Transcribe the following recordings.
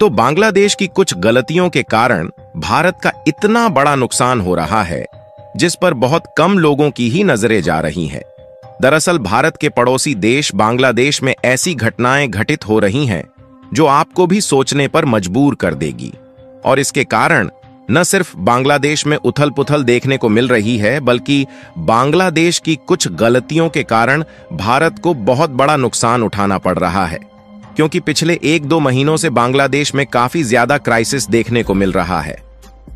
तो बांग्लादेश की कुछ गलतियों के कारण भारत का इतना बड़ा नुकसान हो रहा है, जिस पर बहुत कम लोगों की ही नज़रें जा रही हैं। दरअसल भारत के पड़ोसी देश बांग्लादेश में ऐसी घटनाएँ घटित हो रही हैं, जो आपको भी सोचने पर मजबूर कर देगी। और इसके कारण न सिर्फ़ बांग्लादेश में उथल पुथल देखने को मिल रही है, बल्कि बांग्लादेश की कुछ गलतियों के कारण भारत को बहुत बड़ा नुकसान उठाना पड़ रहा है। क्योंकि पिछले एक दो महीनों से बांग्लादेश में काफ़ी ज़्यादा क्राइसिस देखने को मिल रहा है।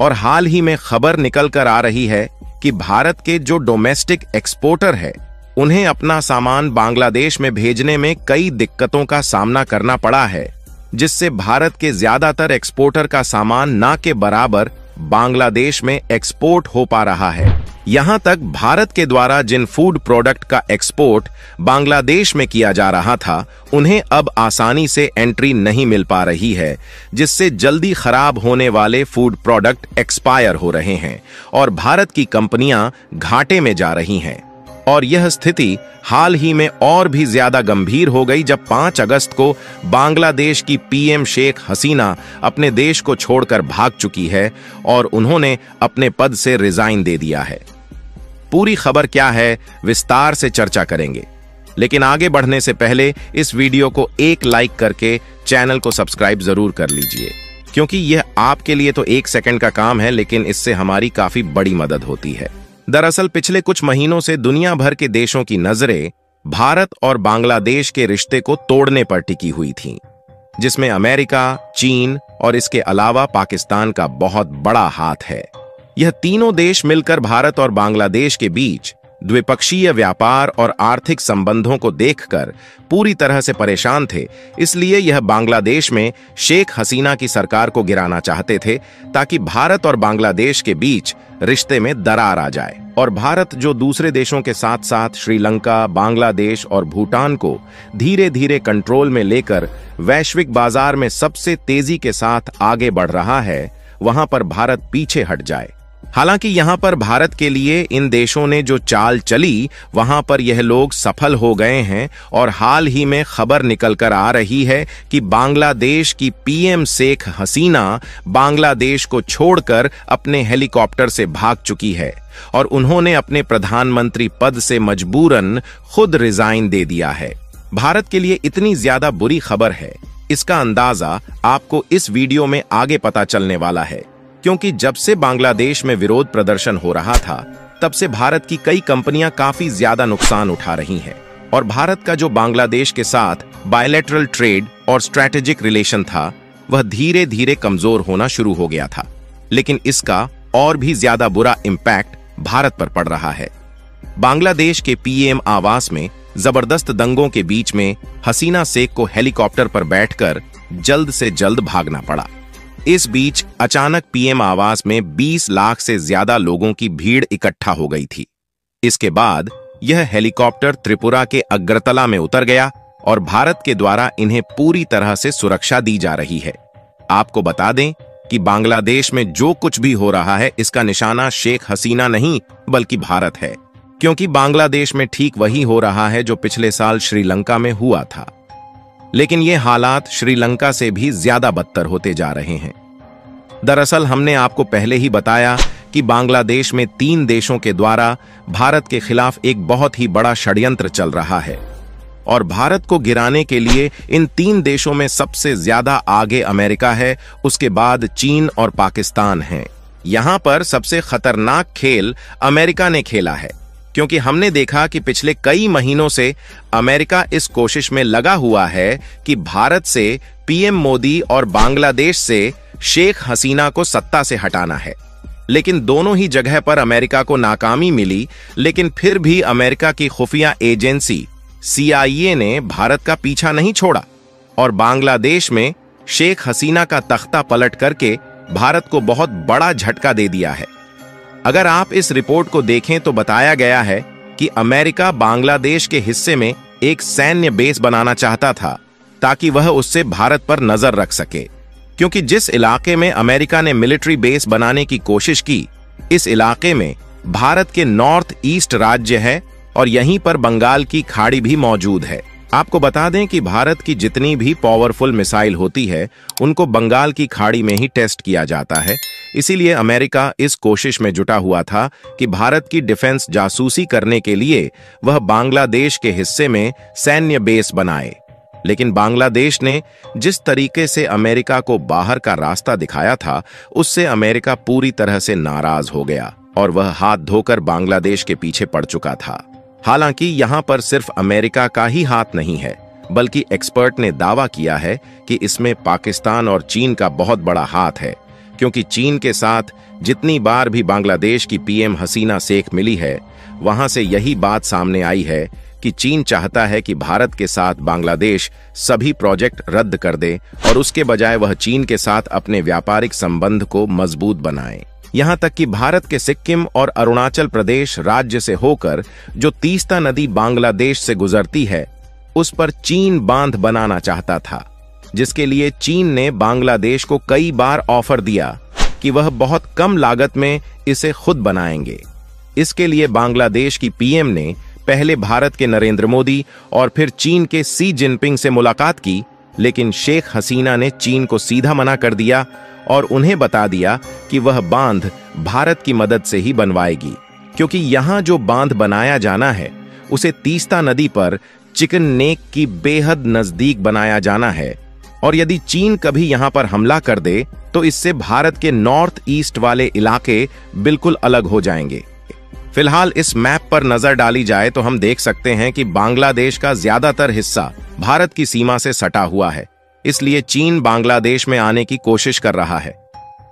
और हाल ही में खबर निकल कर आ रही है कि भारत के जो डोमेस्टिक एक्सपोर्टर है, उन्हें अपना सामान बांग्लादेश में भेजने में कई दिक्कतों का सामना करना पड़ा है, जिससे भारत के ज़्यादातर एक्सपोर्टर का सामान ना के बराबर बांग्लादेश में एक्सपोर्ट हो पा रहा है। यहाँ तक भारत के द्वारा जिन फ़ूड प्रोडक्ट का एक्सपोर्ट बांग्लादेश में किया जा रहा था, उन्हें अब आसानी से एंट्री नहीं मिल पा रही है, जिससे जल्दी खराब होने वाले फ़ूड प्रोडक्ट एक्सपायर हो रहे हैं और भारत की कंपनियाँ घाटे में जा रही हैं। और यह स्थिति हाल ही में और भी ज़्यादा गंभीर हो गई जब 5 अगस्त को बांग्लादेश की पीएम शेख हसीना अपने देश को छोड़कर भाग चुकी है और उन्होंने अपने पद से रिजाइन दे दिया है। पूरी खबर क्या है विस्तार से चर्चा करेंगे। लेकिन आगे बढ़ने से पहले इस वीडियो को एक लाइक करके चैनल को सब्सक्राइब ज़रूर कर लीजिए। क्योंकि यह आपके लिए तो एक सेकंड का काम है लेकिन इससे हमारी काफ़ी बड़ी मदद होती है। दरअसल पिछले कुछ महीनों से दुनिया भर के देशों की नज़रें भारत और बांग्लादेश के रिश्ते को तोड़ने पर टिकी हुई थीं, जिसमें अमेरिका चीन और इसके अलावा पाकिस्तान का बहुत बड़ा हाथ है। यह तीनों देश मिलकर भारत और बांग्लादेश के बीच द्विपक्षीय व्यापार और आर्थिक संबंधों को देखकर पूरी तरह से परेशान थे, इसलिए यह बांग्लादेश में शेख हसीना की सरकार को गिराना चाहते थे ताकि भारत और बांग्लादेश के बीच रिश्ते में दरार आ जाए। और भारत जो दूसरे देशों के साथ साथ श्रीलंका, बांग्लादेश और भूटान को धीरे धीरे कंट्रोल में लेकर वैश्विक बाज़ार में सबसे तेज़ी के साथ आगे बढ़ रहा है, वहाँ पर भारत पीछे हट जाए। हालाँकि यहाँ पर भारत के लिए इन देशों ने जो चाल चली, वहाँ पर यह लोग सफल हो गए हैं और हाल ही में खबर निकलकर आ रही है कि बांग्लादेश की पीएम शेख हसीना बांग्लादेश को छोड़कर अपने हेलीकॉप्टर से भाग चुकी है और उन्होंने अपने प्रधानमंत्री पद से मजबूरन खुद रिजाइन दे दिया है। भारत के लिए इतनी ज़्यादा बुरी खबर है, इसका अंदाज़ा आपको इस वीडियो में आगे पता चलने वाला है। क्योंकि जब से बांग्लादेश में विरोध प्रदर्शन हो रहा था, तब से भारत की कई कंपनियाँ काफ़ी ज़्यादा नुकसान उठा रही हैं। और भारत का जो बांग्लादेश के साथ बायोलेटरल ट्रेड और स्ट्रेटेजिक रिलेशन था, वह धीरे धीरे कमज़ोर होना शुरू हो गया था। लेकिन इसका और भी ज़्यादा बुरा इम्पैक्ट भारत पर पड़ रहा है। बांग्लादेश के पीएम आवास में ज़बरदस्त दंगों के बीच में हसीना शेख को हेलीकॉप्टर पर बैठकर जल्द से जल्द भागना पड़ा। इस बीच अचानक पीएम आवास में 20 लाख से ज़्यादा लोगों की भीड़ इकट्ठा हो गई थी। इसके बाद यह हेलीकॉप्टर त्रिपुरा के अग्रतला में उतर गया और भारत के द्वारा इन्हें पूरी तरह से सुरक्षा दी जा रही है। आपको बता दें कि बांग्लादेश में जो कुछ भी हो रहा है, इसका निशाना शेख हसीना नहीं, बल्कि भारत है। क्योंकि बांग्लादेश में ठीक वही हो रहा है जो पिछले साल श्रीलंका में हुआ था। लेकिन ये हालात श्रीलंका से भी ज़्यादा बदतर होते जा रहे हैं। दरअसल हमने आपको पहले ही बताया कि बांग्लादेश में तीन देशों के द्वारा भारत के खिलाफ एक बहुत ही बड़ा षड्यंत्र चल रहा है और भारत को गिराने के लिए इन तीन देशों में सबसे ज़्यादा आगे अमेरिका है, उसके बाद चीन और पाकिस्तान है। यहाँ पर सबसे खतरनाक खेल अमेरिका ने खेला है। क्योंकि हमने देखा कि पिछले कई महीनों से अमेरिका इस कोशिश में लगा हुआ है कि भारत से पीएम मोदी और बांग्लादेश से शेख हसीना को सत्ता से हटाना है। लेकिन दोनों ही जगह पर अमेरिका को नाकामी मिली, लेकिन फिर भी अमेरिका की खुफिया एजेंसी सीआईए ने भारत का पीछा नहीं छोड़ा और बांग्लादेश में शेख हसीना का तख्ता पलट करके भारत को बहुत बड़ा झटका दे दिया है। अगर आप इस रिपोर्ट को देखें तो बताया गया है कि अमेरिका बांग्लादेश के हिस्से में एक सैन्य बेस बनाना चाहता था, ताकि वह उससे भारत पर नज़र रख सके। क्योंकि जिस इलाके में अमेरिका ने मिलिट्री बेस बनाने की कोशिश की, इस इलाके में भारत के नॉर्थ ईस्ट राज्य है और यहीं पर बंगाल की खाड़ी भी मौजूद है। आपको बता दें कि भारत की जितनी भी पावरफुल मिसाइल होती है, उनको बंगाल की खाड़ी में ही टेस्ट किया जाता है। इसीलिए अमेरिका इस कोशिश में जुटा हुआ था कि भारत की डिफेंस जासूसी करने के लिए वह बांग्लादेश के हिस्से में सैन्य बेस बनाए। लेकिन बांग्लादेश ने जिस तरीके से अमेरिका को बाहर का रास्ता दिखाया था, उससे अमेरिका पूरी तरह से नाराज़ हो गया और वह हाथ धोकर बांग्लादेश के पीछे पड़ चुका था। हालाँकि यहाँ पर सिर्फ़ अमेरिका का ही हाथ नहीं है, बल्कि एक्सपर्ट ने दावा किया है कि इसमें पाकिस्तान और चीन का बहुत बड़ा हाथ है। क्योंकि चीन के साथ जितनी बार भी बांग्लादेश की पीएम हसीना शेख मिली है, वहाँ से यही बात सामने आई है कि चीन चाहता है कि भारत के साथ बांग्लादेश सभी प्रोजेक्ट रद्द कर दे और उसके बजाय वह चीन के साथ अपने व्यापारिक संबंध को मज़बूत बनाए। यहाँ तक कि भारत के सिक्किम और अरुणाचल प्रदेश राज्य से होकर जो तीस्ता नदी बांग्लादेश से गुजरती है, उस पर चीन बाँध बनाना चाहता था। जिसके लिए चीन ने बांग्लादेश को कई बार ऑफ़र दिया कि वह बहुत कम लागत में इसे खुद बनाएँगे। इसके लिए बांग्लादेश की पीएम ने पहले भारत के नरेंद्र मोदी और फिर चीन के सी जिनपिंग से मुलाकात की, लेकिन शेख हसीना ने चीन को सीधा मना कर दिया और उन्हें बता दिया कि वह बाँध भारत की मदद से ही बनवाएगी, क्योंकि यहाँ जो बाँध बनाया जाना है, उसे तीस्ता नदी पर चिकन नेक की बेहद नज़दीक बनाया जाना है। और यदि चीन कभी यहाँ पर हमला कर दे तो इससे भारत के नॉर्थ ईस्ट वाले इलाके बिल्कुल अलग हो जाएँगे। फ़िलहाल इस मैप पर नज़र डाली जाए तो हम देख सकते हैं कि बांग्लादेश का ज़्यादातर हिस्सा भारत की सीमा से सटा हुआ है। इसलिए चीन बांग्लादेश में आने की कोशिश कर रहा है,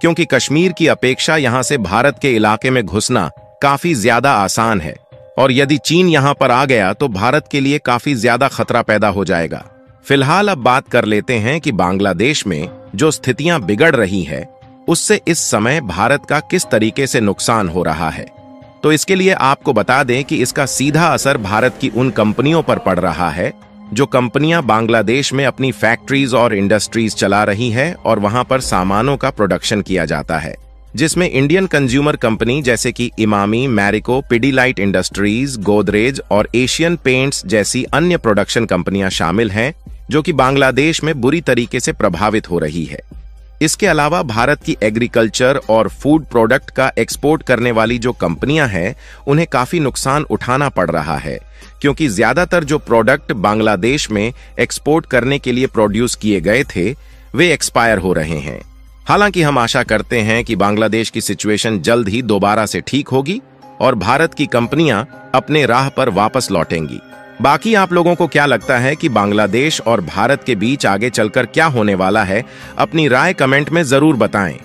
क्योंकि कश्मीर की अपेक्षा यहाँ से भारत के इलाके में घुसना काफ़ी ज़्यादा आसान है। और यदि चीन यहाँ पर आ गया तो भारत के लिए काफ़ी ज़्यादा खतरा पैदा हो जाएगा। फ़िलहाल अब बात कर लेते हैं कि बांग्लादेश में जो स्थितियाँ बिगड़ रही है, उससे इस समय भारत का किस तरीके से नुकसान हो रहा है। तो इसके लिए आपको बता दें कि इसका सीधा असर भारत की उन कंपनियों पर पड़ रहा है, जो कंपनियाँ बांग्लादेश में अपनी फैक्ट्रीज और इंडस्ट्रीज़ चला रही है और वहाँ पर सामानों का प्रोडक्शन किया जाता है, जिसमें इंडियन कंज्यूमर कंपनी जैसे कि इमामी, मैरिको, पिडीलाइट इंडस्ट्रीज़, गोदरेज और एशियन पेंट्स जैसी अन्य प्रोडक्शन कंपनियाँ शामिल हैं जो कि बांग्लादेश में बुरी तरीके से प्रभावित हो रही है। इसके अलावा भारत की एग्रीकल्चर और फ़ूड प्रोडक्ट का एक्सपोर्ट करने वाली जो कंपनियाँ हैं, उन्हें काफ़ी नुकसान उठाना पड़ रहा है, क्योंकि ज़्यादातर जो प्रोडक्ट बांग्लादेश में एक्सपोर्ट करने के लिए प्रोड्यूस किए गए थे, वे एक्सपायर हो रहे हैं। हालाँकि हम आशा करते हैं कि बांग्लादेश की सिचुएशन जल्द ही दोबारा से ठीक होगी और भारत की कंपनियाँ अपने राह पर वापस लौटेंगी। बाकी आप लोगों को क्या लगता है कि बांग्लादेश और भारत के बीच आगे चलकर क्या होने वाला है, अपनी राय कमेंट में ज़रूर बताएँ।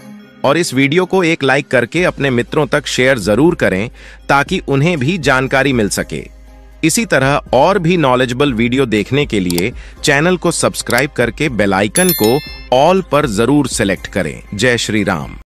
और इस वीडियो को एक लाइक करके अपने मित्रों तक शेयर ज़रूर करें, ताकि उन्हें भी जानकारी मिल सके। इसी तरह और भी नॉलेजेबल वीडियो देखने के लिए चैनल को सब्सक्राइब करके बेलाइकन को ऑल पर ज़रूर सेलेक्ट करें। जय श्री राम।